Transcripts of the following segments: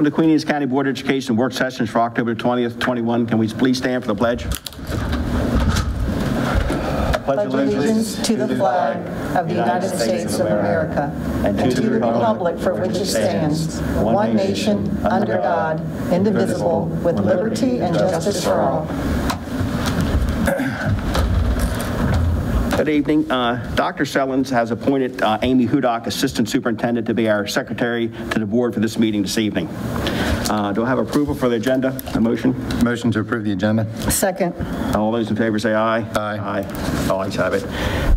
Welcome to Queen Anne's County Board of Education work sessions for October 20th, 21. Can we please stand for the pledge? pledge allegiance to the flag of the United States of America and to the republic for which it stands, one nation, under God, indivisible, with liberty and justice for all. Good evening. Uh, Dr. Saelens has appointed uh, Amy Hudak, Assistant Superintendent, to be our secretary to the board for this meeting this evening. Uh, Do I have approval for the agenda? A motion? Motion to approve the agenda? Second, All those in favor say aye. Aye. Aye. All ayes have it.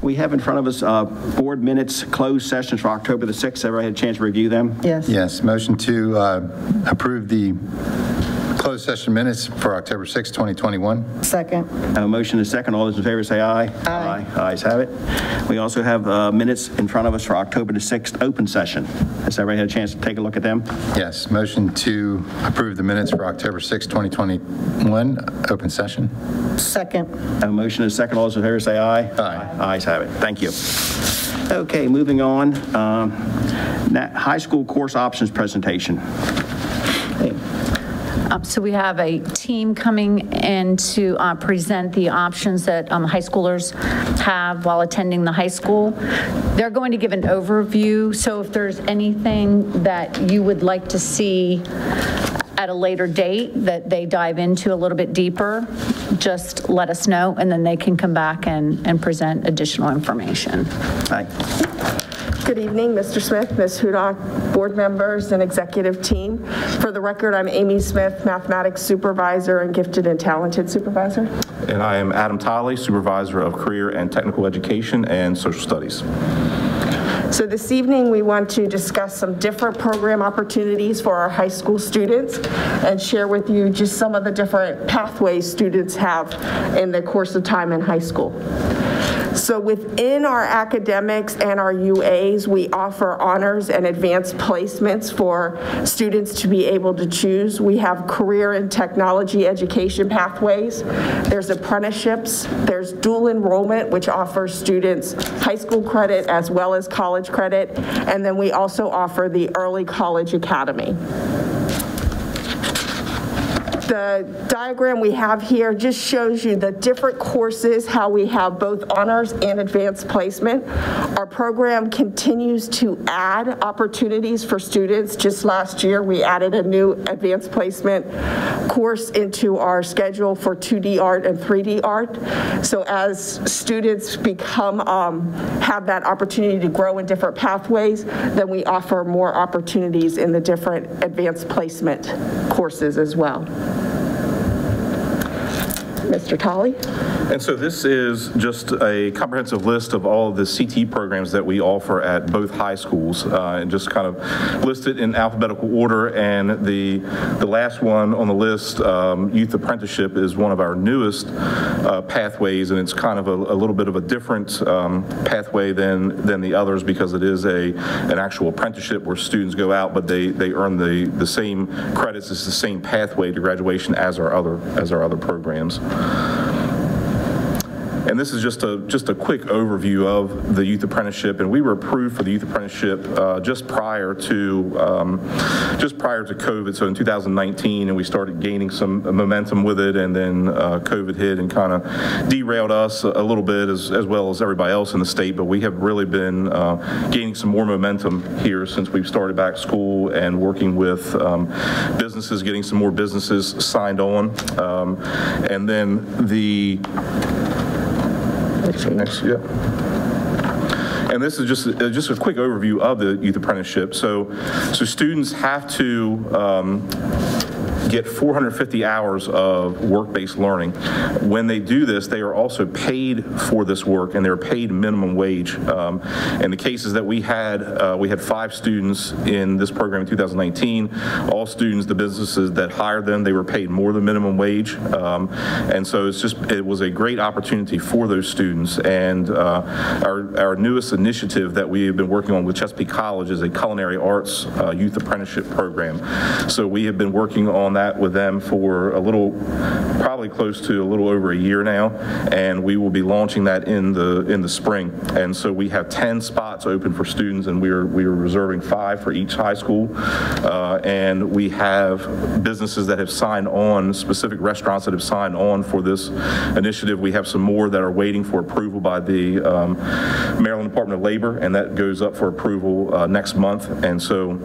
We have in front of us uh, board minutes, closed sessions for October the 6th. Everybody had a chance to review them? yes. Yes, motion to uh, approve the closed session minutes for October 6, 2021? Second, Have a motion and a second. All those in favor say aye. Aye. Ayes have it. We also have uh, minutes in front of us for October the 6th, open session. Has everybody had a chance to take a look at them? Yes, motion to approve the minutes for October 6, 2021, open session? second, Have a motion and a second. All those in favor say aye. Aye. Ayes have it. Thank you. Okay, moving on. Um, High school course options presentation. So we have a team coming in to uh, present the options that um, high schoolers have while attending the high school. They're going to give an overview, so if there's anything that you would like to see at a later date that they dive into a little bit deeper, just let us know, and then they can come back and, and present additional information. Aye. Good evening, Mr. Smith, Ms. Hudak, board members, and executive team. For the record, I'm Amy Smith, mathematics supervisor and gifted and talented supervisor. And I am Adam Tolley, Supervisor of Career and Technical Education and Social Studies. So this evening, we want to discuss some different program opportunities for our high school students and share with you just some of the different pathways students have in the course of time in high school. So within our academics and our UAs, we offer honors and advanced placements for students to be able to choose. We have career and technology education pathways. There's apprenticeships. There's dual enrollment, which offers students high school credit as well as college credit. And then we also offer the Early College Academy. The diagram we have here just shows you the different courses, how we have both honors and advanced placement. Our program continues to add opportunities for students. Just last year, we added a new advanced placement course into our schedule for 2D art and 3D art. So as students become, um, have that opportunity to grow in different pathways, then we offer more opportunities in the different advanced placement courses as well. Mr. Tolley? And so this is just a comprehensive list of all of the CT programs that we offer at both high schools, uh, and just kind of listed in alphabetical order. And the, the last one on the list, um, Youth Apprenticeship, is one of our newest uh, pathways, and it's kind of a, a little bit of a different um, pathway than, than the others because it is a, an actual apprenticeship where students go out, but they, they earn the, the same credits, it's the same pathway to graduation as our other, as our other programs. And this is just a, just a quick overview of the youth apprenticeship. And we were approved for the youth apprenticeship uh, just prior to, um, just prior to COVID, so in 2019, and we started gaining some momentum with it, and then uh, COVID hit and kind of derailed us a little bit, as, as well as everybody else in the state, but we have really been uh, gaining some more momentum here since we've started back school and working with um, businesses, getting some more businesses signed on. Um, And then the, Next, yeah. And this is just, uh, just a quick overview of the youth apprenticeship. So, so students have to um, get 450 hours of work-based learning. When they do this, they are also paid for this work, and they're paid minimum wage. Um, In the cases that we had, uh, we had five students in this program in 2019. All students, the businesses that hired them, they were paid more than minimum wage. Um, And so it's just, it was a great opportunity for those students. And uh, our, our newest initiative that we have been working on with Chesapeake College is a culinary arts uh, youth apprenticeship program. So we have been working on that that with them for a little, probably close to a little over a year now, and we will be launching that in the, in the spring. And so we have 10 spots open for students, and we are, we are reserving five for each high school. Uh, And we have businesses that have signed on, specific restaurants that have signed on for this initiative. We have some more that are waiting for approval by the um, Maryland Department of Labor, and that goes up for approval uh, next month. And so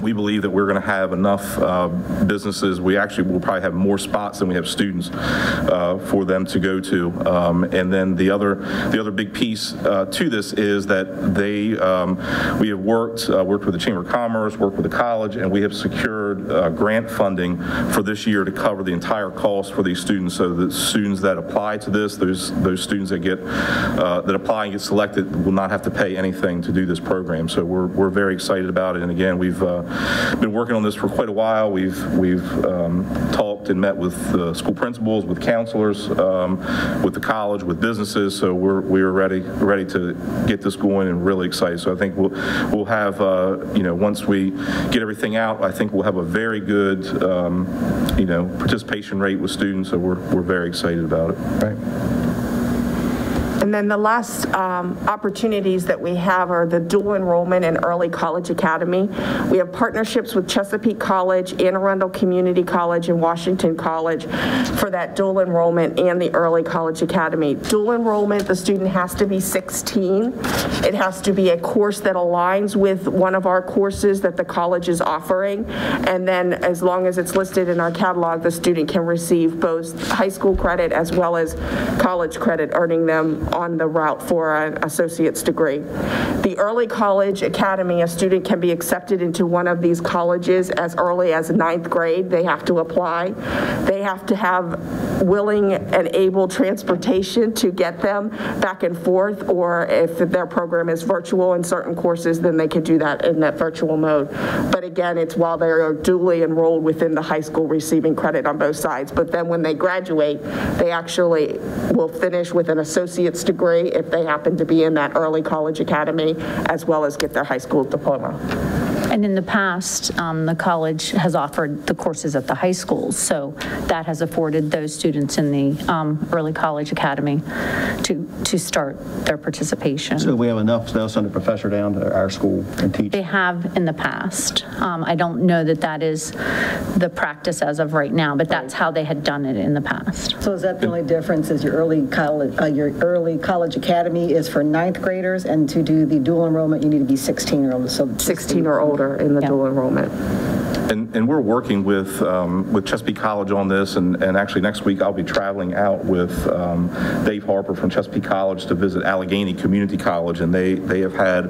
we believe that we're going to have enough uh, businesses, we actually will probably have more spots than we have students uh, for them to go to. Um, And then the other, the other big piece uh, to this is that they, um, we have worked, uh, worked with the Chamber of Commerce, worked with the college, and we have secured uh, grant funding for this year to cover the entire cost for these students. So the students that apply to this, those, those students that get, uh, that apply and get selected will not have to pay anything to do this program. So we're, we're very excited about it. And again, we've uh, been working on this for quite a while. We've, we've um, talked and met with school principals, with counselors, um, with the college, with businesses. So we're, we're ready, ready to get this going and really excited. So I think we'll, we'll have, uh, you know, once we get everything out, I think we'll have a very good, um, you know, participation rate with students. So we're, we're very excited about it. Right. And then the last um, opportunities that we have are the dual enrollment and early college academy. We have partnerships with Chesapeake College, Anne Arundel Community College, and Washington College for that dual enrollment and the early college academy. Dual enrollment, the student has to be 16. It has to be a course that aligns with one of our courses that the college is offering. And then as long as it's listed in our catalog, the student can receive both high school credit as well as college credit, earning them on the route for an associate's degree. The early college academy, a student can be accepted into one of these colleges as early as ninth grade. They have to apply. They have to have willing and able transportation to get them back and forth, or if their program is virtual in certain courses, then they can do that in that virtual mode. But again, it's while they are duly enrolled within the high school receiving credit on both sides. But then when they graduate, they actually will finish with an associate's degree if they happen to be in that early college academy, as well as get their high school diploma. And in the past, um, the college has offered the courses at the high schools, so that has afforded those students in the um, early college academy to, to start their participation. So we have enough, they'll send a professor down to our school and teach. They have in the past. Um, I don't know that that is the practice as of right now, but that's how they had done it in the past. So is that the only difference is your early college, uh, your early college academy is for ninth graders and to do the dual enrollment, you need to be 16 or older, so. 16 or older in the Yeah. dual enrollment. And, and we're working with, um, with Chesapeake College on this, and, and actually next week I'll be traveling out with um, Dave Harper from Chesapeake College to visit Allegany Community College, and they, they have had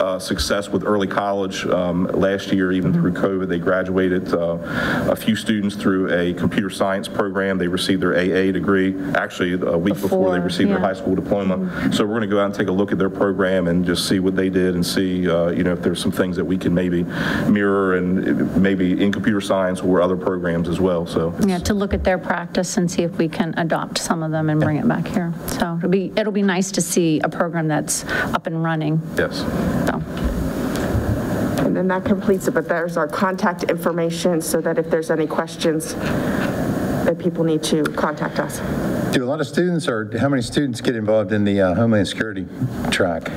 uh, success with early college. Um, Last year, even through COVID, they graduated uh, a few students through a computer science program. They received their AA degree, actually a week before they Before, received their high school diploma. So we're going to go out and take a look at their program and just see what they did and see, uh, you know, if there's some things that we can maybe mirror and maybe in computer science or other programs as well, so. Yeah, to look at their practice and see if we can adopt some of them and bring it back here. So it'll be, it'll be nice to see a program that's up and running, Yes. so. And then that completes it, but there's our contact information so that if there's any questions, that people need to contact us. Do a lot of students, or how many students get involved in the uh, Homeland Security track?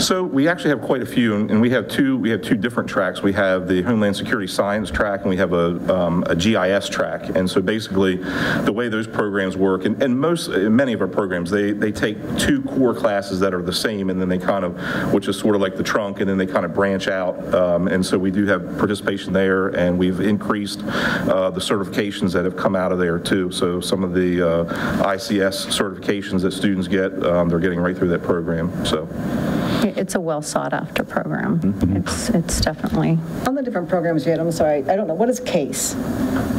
So we actually have quite a few, and we have two, we have two different tracks. We have the Homeland Security Science track, and we have a, um, a GIS track. And so basically, the way those programs work, and, and most, many of our programs, they, they take two core classes that are the same, and then they kind of, which is sort of like the trunk, and then they kind of branch out. Um, And so we do have participation there, and we've increased uh, the certifications that have come out of there, too. So some of the uh, ICS certifications that students get, um, they're getting right through that program, so. It's a well sought after program. Mm-hmm. It's, it's definitely, On the different programs you had, I'm sorry, I don't know, what is CASE?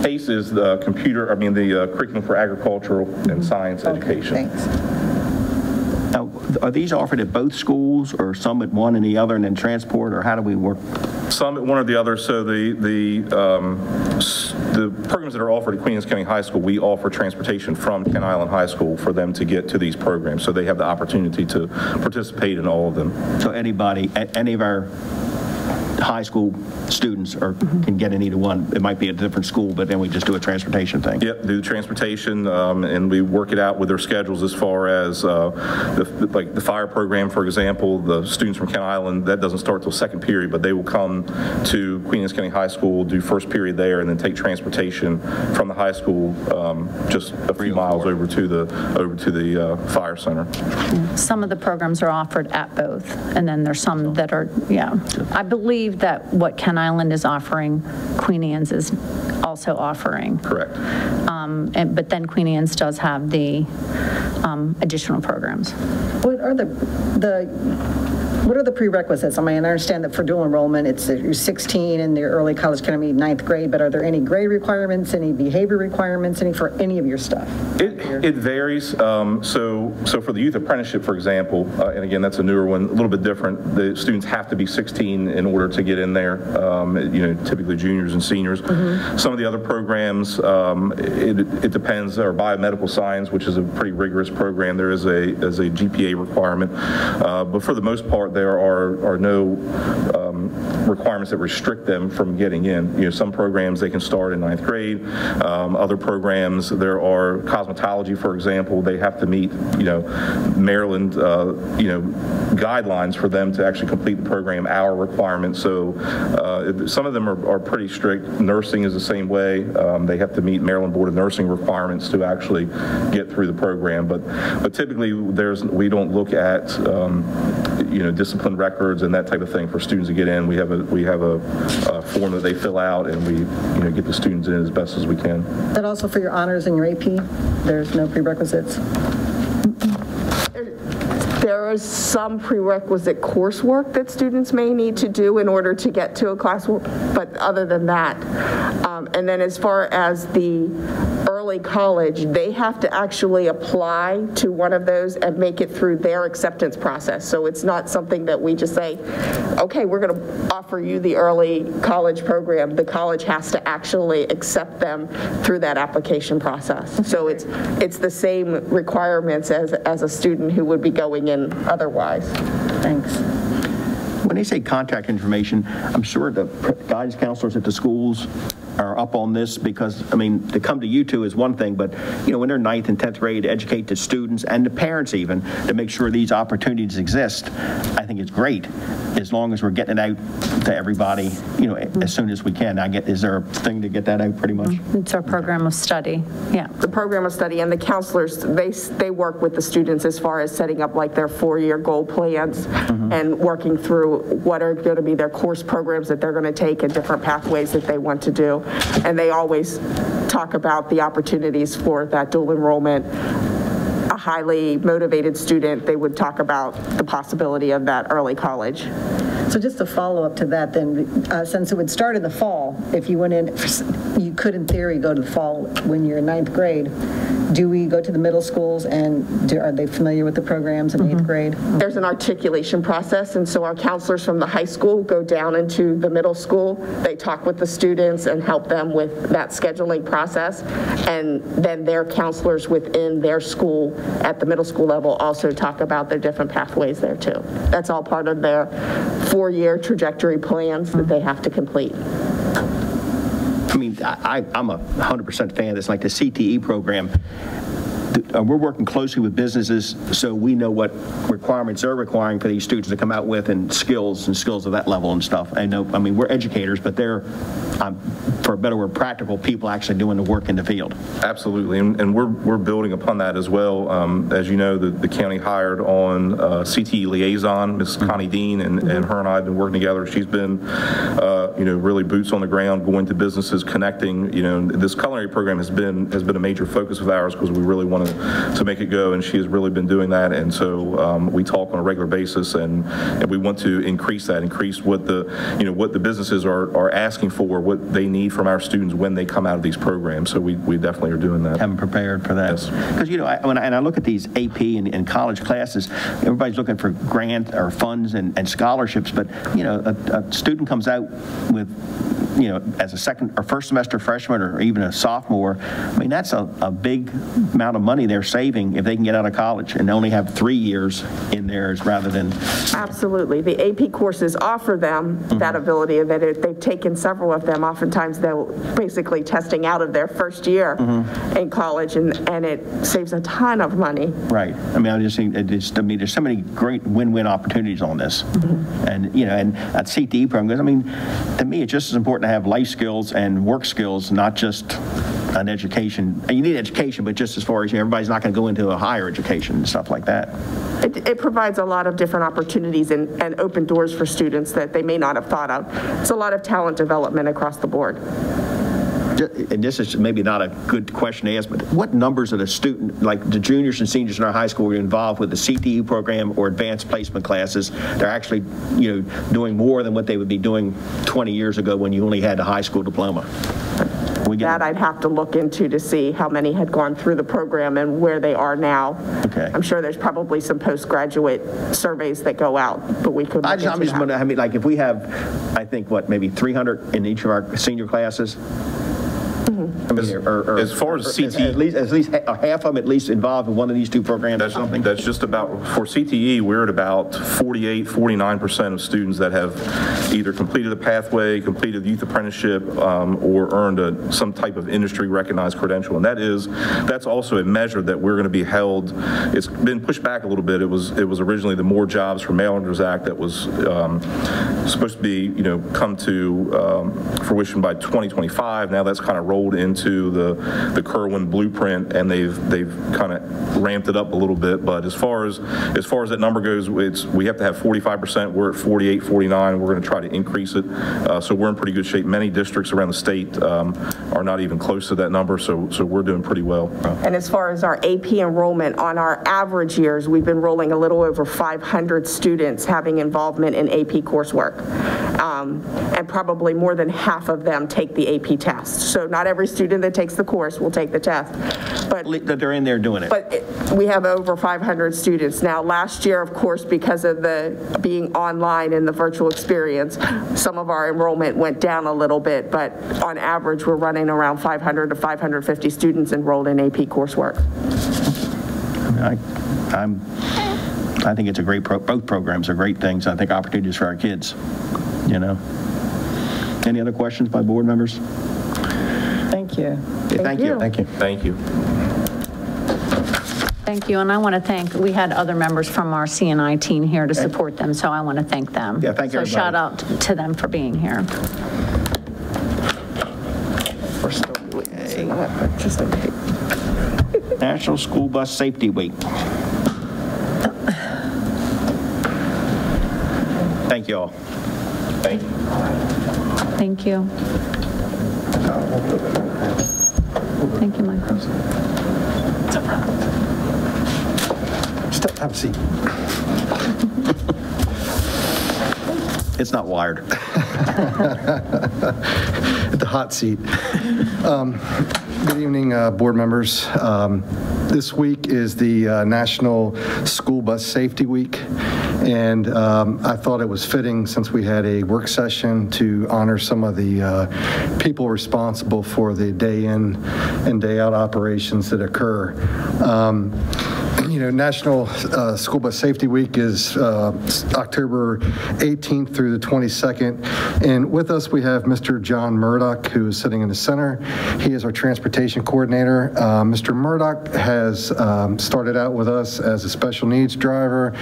CASE is the computer, I mean, the uh, curriculum for agricultural and science education. Thanks. Are these offered at both schools, or some at one and the other, and then transport, or how do we work? Some at one or the other, so the, the, um, the programs that are offered at Queens County High School, we offer transportation from Kent Island High School for them to get to these programs, so they have the opportunity to participate in all of them. So anybody, any of our high school students are, can get in either one. It might be a different school, but then we just do a transportation thing. Yep, do the transportation, um, and we work it out with their schedules as far as, uh, the- like, the fire program, for example, the students from Kent Island, that doesn't start till second period, but they will come to Queen Anne's County High School, do first period there, and then take transportation from the high school, um, just a few miles over to the, over to the uh, fire center. Some of the programs are offered at both, and then there's some that are, yeah. I believe that what Kent Island is offering, Queen Anne's is also offering. Correct. Um, and- But then Queen Anne's does have the um, additional programs. What are the, the, what are the prerequisites? I mean, I understand that for dual enrollment, it's, you're 16 and the early college can be ninth grade, but are there any grade requirements, any behavior requirements, any for any of your stuff? It, it varies. Um, So, so for the youth apprenticeship, for example, uh, and again, that's a newer one, a little bit different. The students have to be 16 in order to get in there, um, you know, typically juniors and seniors. Some of the other programs, um, it, it depends, or biomedical science, which is a pretty rigorous program, there is a, is a GPA requirement. Uh, But for the most part, there are, are no um, requirements that restrict them from getting in. You know, some programs, they can start in ninth grade. Um, Other programs, there are cosmetology, for example, they have to meet, you know, Maryland, uh, you know, guidelines for them to actually complete the program, hour requirements. So uh, some of them are, are pretty strict. Nursing is the same way. Um, They have to meet Maryland Board of Nursing requirements to actually get through the program. But, but typically, there's, we don't look at, um, you know, discipline records and that type of thing for students to get in. We have a, we have a a form that they fill out, and we, you know, get the students in as best as we can. That also for your honors and your AP? There's no prerequisites? There is some prerequisite coursework that students may need to do in order to get to a class, but other than that. um, And then as far as the early college, they have to actually apply to one of those and make it through their acceptance process. So it's not something that we just say, okay, we're going to offer you the early college program. The college has to actually accept them through that application process. So it's, it's the same requirements as, as a student who would be going in otherwise. Thanks. When they say contact information, I'm sure the guidance counselors at the schools are up on this because, I mean, to come to you two is one thing, but, you know, when they're ninth and 10th grade, to educate the students and the parents even to make sure these opportunities exist, I think it's great, as long as we're getting it out to everybody, you know, as soon as we can. I get, is there a thing to get that out pretty much? Mm-hmm. It's our program of study, yeah. The program of study and the counselors, they, they work with the students as far as setting up like their four-year goal plans mm-hmm. and working through what are going to be their course programs that they're going to take and different pathways that they want to do. And they always talk about the opportunities for that dual enrollment. A highly motivated student, they would talk about the possibility of that early college. So just a follow-up to that then, uh, since it would start in the fall, if you went in, you could in theory go to the fall when you're in ninth grade. Do we go to the middle schools and do- are they familiar with the programs in eighth grade? There's an articulation process, and so our counselors from the high school go down into the middle school. They talk with the students and help them with that scheduling process. And then their counselors within their school at the middle school level also talk about their different pathways there too. That's all part of their four-year trajectory plans that they have to complete. I mean, I, I'm a 100% fan of this, like the CTE program. uh, we're working closely with businesses, so we know what requirements they're requiring for these students to come out with and skills and skills of that level and stuff. I know, I mean, we're educators, but they're, for a better word, practical people actually doing the work in the field. Absolutely, and, and we're, we're building upon that as well. Um, As you know, the, the county hired on uh, CTE liaison, Ms. Connie Dean, and, and her and I have been working together. She's been, uh, you know, really boots on the ground, going to businesses, connecting, you know, this culinary program has been, has been a major focus of ours because we really wanted to make it go, and she has really been doing that. And so um, we talk on a regular basis, and, and we want to increase that, increase what the, you know, what the businesses are, are asking for, what they need from our students when they come out of these programs. So we, we definitely are doing that. Haven't prepared for that. Yes. Because, you know, I- when I, and I look at these AP and, and college classes, everybody's looking for grant or funds and, and scholarships, but, you know, a, a student comes out with you know, as a second or first semester freshman or even a sophomore, I mean, that's a, a big amount of money they're saving if they can get out of college and only have three years in theirs rather than, Absolutely. The AP courses offer them mm-hmm. that ability, that if they've taken several of them, oftentimes they're basically testing out of their first year mm-hmm. in college, and, and it saves a ton of money. right. I mean, I just think, it just, I mean, there's so many great win-win opportunities on this. Mm-hmm. And, you know, and that CTE program, I mean, to me, it's just as important to have life skills and work skills, not just an education. You need education, but just as far as, you know, everybody's not going to go into a higher education and stuff like that. It, it provides a lot of different opportunities and, and open doors for students that they may not have thought of. It's a lot of talent development across the board. And this is maybe not a good question to ask, but what numbers of the student, like the juniors and seniors in our high school, are involved with the CTE program or advanced placement classes? They're actually, you know, doing more than what they would be doing 20 years ago when you only had a high school diploma. We That I'd have to look into to see how many had gone through the program and where they are now. Okay. I'm sure there's probably some postgraduate surveys that go out, but we could I just, I'm just wondering, I mean, like, if we have, I think, what, maybe 300 in each of our senior classes? I mean, or- or- As far as or CTE At least, at least ha- half of them at least involved in one of these two programs or That's, something? that's just about, for CTE, we're at about 48, 49% of students that have either completed a pathway, completed youth apprenticeship, um, or earned a, some type of industry-recognized credential. And that is, that's also a measure that we're going to be held, it's been pushed back a little bit. It was, it was originally the More Jobs for Marylanders Act that was um, supposed to be, you know, come to um, fruition by 2025. Now that's kind of rolled into the, the Kirwan blueprint, and they've, they've kind of ramped it up a little bit. But as far as, as far as that number goes, it's, we have to have 45%. We're at 48, 49. We're going to try to increase it. Uh, So we're in pretty good shape. Many districts around the state um, are not even close to that number, so, so we're doing pretty well. And as far as our AP enrollment, on our average years, we've been rolling a little over 500 students having involvement in AP coursework. Um, And probably more than half of them take the AP test. So not every student that takes the course will take the test. But That they're in there doing it? But it- we have over 500 students. Now, last year, of course, because of the being online and the virtual experience, some of our enrollment went down a little bit, but on average, we're running around 500 to 550 students enrolled in AP coursework. I, I'm, I think it's a great, pro- both programs are great things. I think opportunities for our kids, you know? Any other questions by board members? Thank you. Okay, Thank you. you. Thank you. Thank you. Thank you, and I want to thank, we had other members from our CNI team here to support them, so I want to thank them. Yeah, thank you. So everybody. shout out to them for being here. National School Bus Safety Week. Thank you all. Thank you. Thank you. Thank you, Michael. Just have a seat. It's not wired. The hot seat. Um, Good evening, uh, board members. Um, This week is the uh, National School Bus Safety Week, and um, I thought it was fitting, since we had a work session, to honor some of the uh, people responsible for the day-in and day-out operations that occur. Um, you know, National uh, School Bus Safety Week is uh, October 18th through the 22nd. And with us, we have Mr. John Murdoch, who is sitting in the center. He is our transportation coordinator. Uh, Mr. Murdoch has um, started out with us as a special needs driver,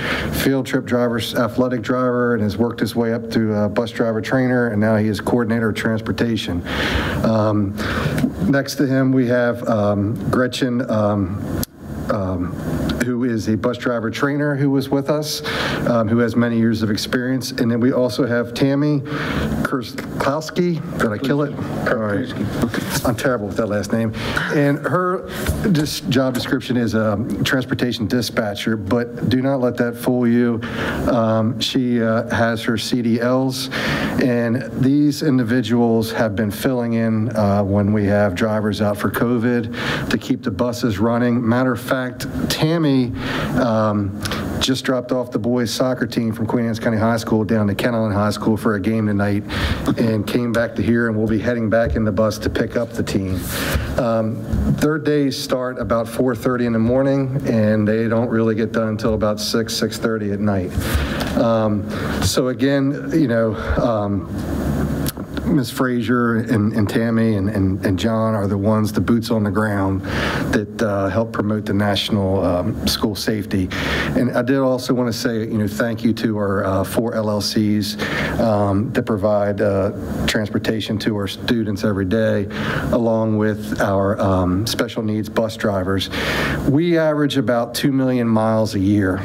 field trip driver, athletic driver, and has worked his way up to bus driver trainer, and now he is coordinator of transportation. Um, Next to him, we have um, Gretchen um, who is a bus driver trainer who was with us, um, who has many years of experience. And then we also have Tammy Kurzkowski. Did I kill it? All right. I'm terrible with that last name. And her dis- job description is a transportation dispatcher, but do not let that fool you. Um, She uh, has her CDLs, and these individuals have been filling in uh, when we have drivers out for COVID to keep the buses running. Matter of fact, Tammy um, just dropped off the boys soccer team from Queen Anne's County High School down to Island High School for a game tonight and came back to here and we'll be heading back in the bus to pick up the team. Um, Third days start about 4:30 in the morning and they don't really get done until about 6, 6:30 at night. Um, So again, you know, um, Ms. Frazier and and Tammy and- and and John are the ones, the boots on the ground, that uh, help promote the national um, school safety. And I did also want to say, you know, thank you to our uh, four LLCs um, that provide uh, transportation to our students every day, along with our um, special needs bus drivers. We average about 2 million miles a year.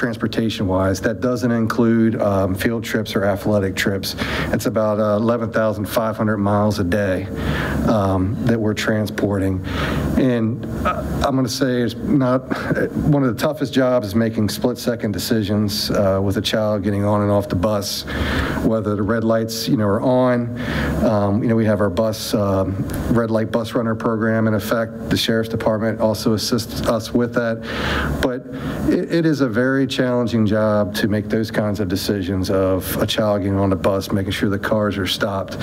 Um, transportation-wise. That doesn't include um, field trips or athletic trips. It's about uh, 11,500 miles a day um, that we're transporting. And uh, I'm going to say it's not, one of the toughest jobs is making split-second decisions uh, with a child getting on and off the bus, whether the red lights, you know, are on. Um, You know, we have our bus, um, red light bus runner program in effect. The sheriff's department also assists us with that. But it it is a very challenging job to make those kinds of decisions of a child getting on a bus, making sure the cars are stopped.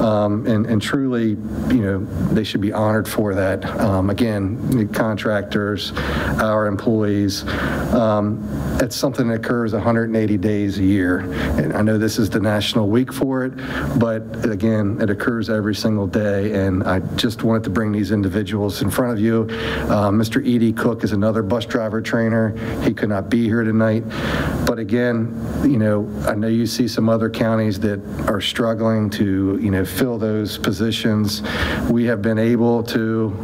Um, And and truly, you know, they should be honored for that. Um, Again, contractors, our employees, um, it's something that occurs 180 days a year. And I know this is the national week for it, but again, it occurs every single day. And I just wanted to bring these individuals in front of you. Uh, Mr. Edie Cook is another bus driver trainer. He could not be here tonight. But again, you know, I know you see some other counties that are struggling to, you know, fill those positions. We have been able to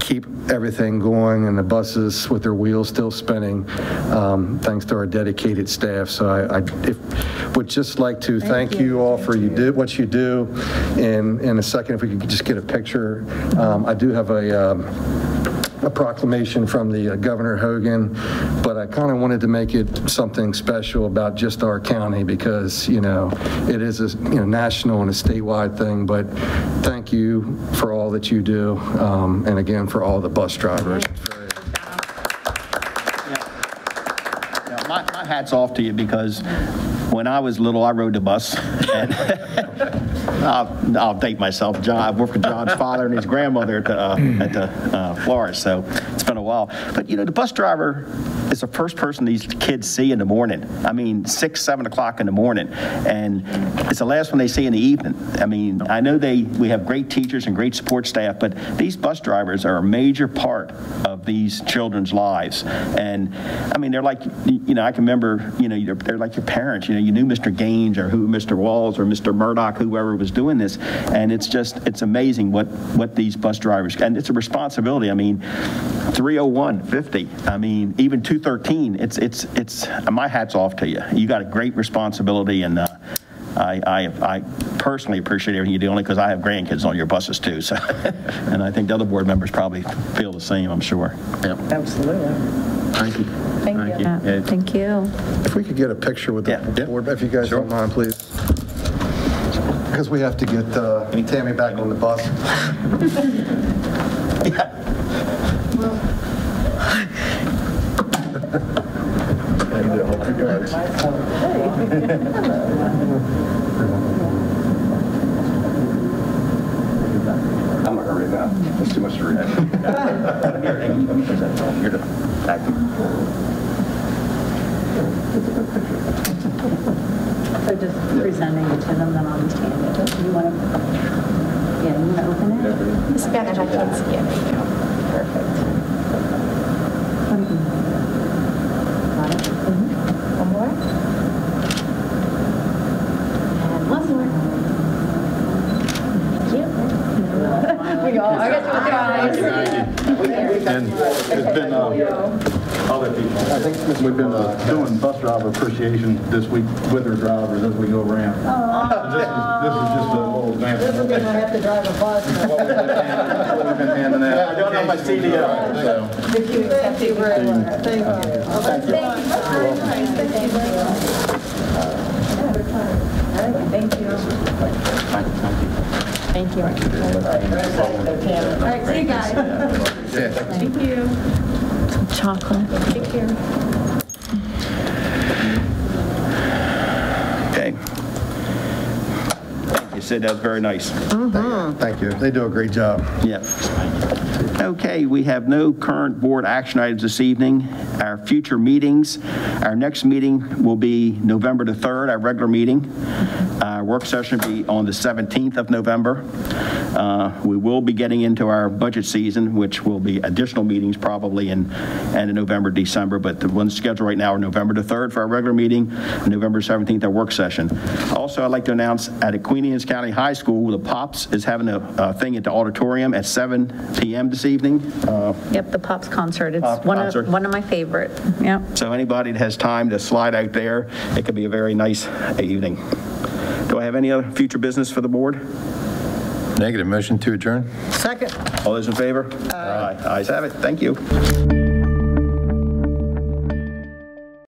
keep everything going and the buses with their wheels still spinning, um, thanks to our dedicated staff. So I, I if- would just like to thank you all for you did, what you do. And in a second, if we could just get a picture. Um, I do have a, um, a proclamation from the uh, Governor Hogan, but I kind of wanted to make it something special about just our county because, you know, it is a, you know, national and a statewide thing, but thank you for all that you do, um, and again, for all the bus drivers. My my hat's off to you because when I was little, I rode the bus. I'll I'll date myself. John, I worked with John's father and his grandmother at the, uh, at the uh, Flores, so it's been while. But, you know, the bus driver is the first person these kids see in the morning. I mean, 6, 7 o'clock in the morning. And it's the last one they see in the evening. I mean, I know they, we have great teachers and great support staff, but these bus drivers are a major part of these children's lives. And, I mean, they're like, you know, I can remember, you know, they're, they're like your parents. You know, you knew Mr. Gaines or who, Mr. Walls or Mr. Murdoch, whoever was doing this. And it's just, it's amazing what, what these bus drivers, and it's a responsibility. I mean, 301, 50, I mean, even 213, it's, it's, it's, my hat's off to you. You got a great responsibility and, uh, I, I, I personally appreciate everything you do, only because I have grandkids on your buses too, so, and I think the other board members probably feel the same, I'm sure. Yep. Absolutely. Thank you. Thank you. Yeah. Thank you. If we could get a picture with the Yeah. board, if you guys don't mind, please. Because we have to get uh, Tammy back on the bus. I'm not gonna read that. That's too much to read. You're the acting. So just presenting it to them, then I'll just hand it. You want to, yeah, you want to open it? Miss Bennett, I can't see it. Perfect. 1990. And it's been uh, other people. We've been uh, doing bus driver appreciation this week with our drivers as we go around. Oh. This, is, this is just a little example. This is going to have to drive a bus. what we've been handing, what out. Yeah, I don't have my CDL. Thank you. Thank you very much. Thank you. Thank you. Thank you. Thank you. Thank you. Thank you. Thank you. All right, see you guys. Thank you. Some chocolate. Take care. Okay. Thank you, Sid, that was very nice. Thank you. They do a great job. Yep. Okay, we have no current board action items this evening. Our future meetings, our next meeting will be November the 3rd, our regular meeting. Our work session will be on the 17th of November. Uh, We will be getting into our budget season, which will be additional meetings probably in, end of November, December, but the ones scheduled right now are November the 3rd for our regular meeting, November 17th, our work session. Also, I'd like to announce at Queen Anne's County High School, the Pops is having a a thing at the auditorium at 7 PM this evening. Uh, Yep, the Pops concert. It's Pop one concert. of, one of my favorite. Yep. So anybody that has time to slide out there, it could be a very nice evening. Do I have any other future business for the board? Negative motion to adjourn? Second. All those in favor? Aye. Ayes have it. Thank you.